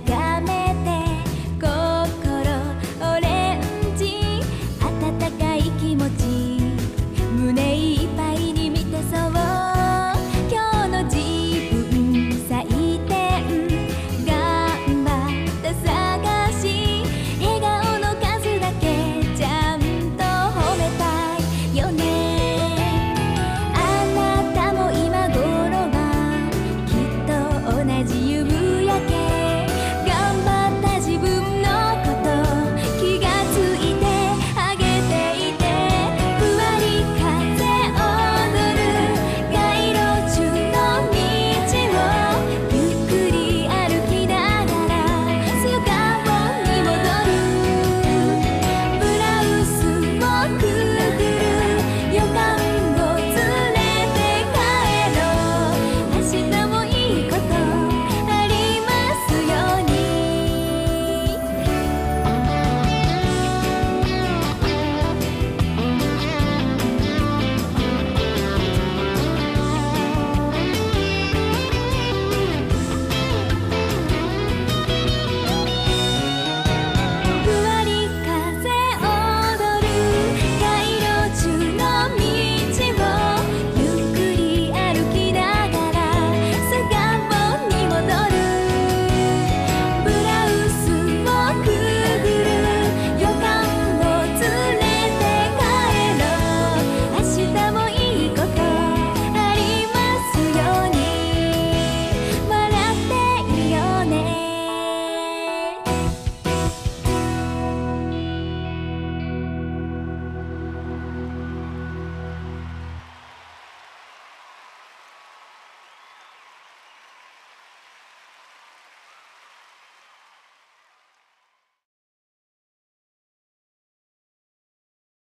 眺め